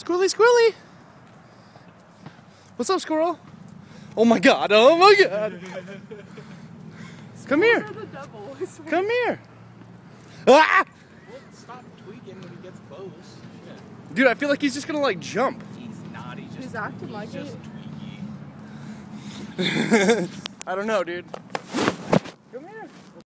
Squirrely, squirrely. What's up, squirrel? Oh my god, oh my god. Come here. Come here. Ah! Stop tweaking when he gets close. Dude, I feel like he's just gonna like jump. He's not. He's just. He's acting like just it. I don't know, dude.